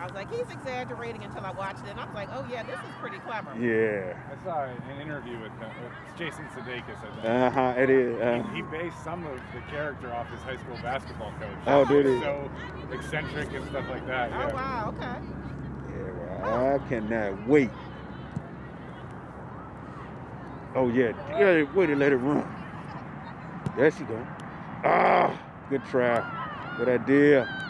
I was like, he's exaggerating until I watched it, and I was like, oh yeah, this is pretty clever. Yeah. I saw an interview with, him, with Jason Sudeikis. I think. Uh huh. It is. Uh, he, he based some of the character off his high school basketball coach. Oh, did he? So eccentric and stuff like that. Oh wow, okay. yeah. Well, I cannot wait. Oh yeah. Yeah. Way to let it run. There she go. Ah, good try. Good idea.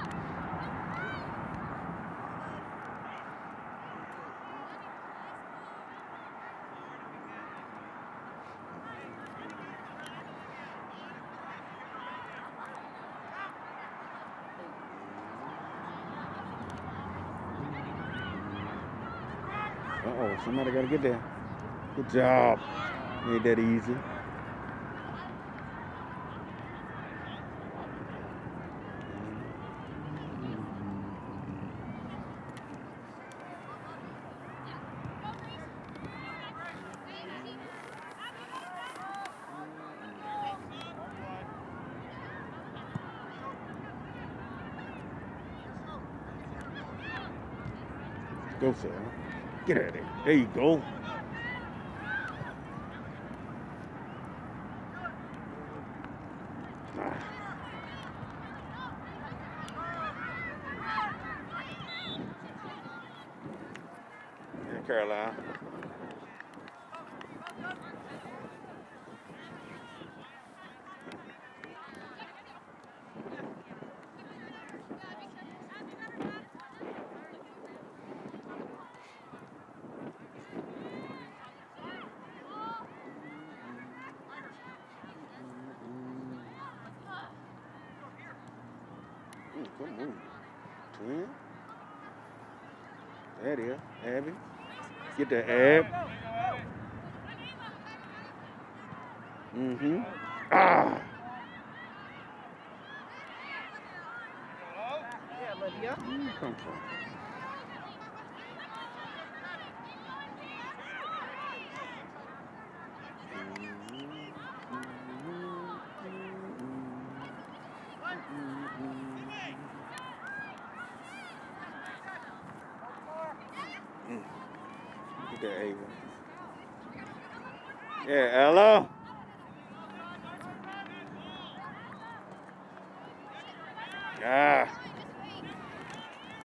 Uh-oh, somebody gotta get there. Good job. Made that easy. Go, Sarah. Get out of there. There you go. Ah. Come on. Twin. There it is. Abby. Get the Ab. Mm-hmm. Ah. Where you come from? That Ava. Yeah, hello? Ah.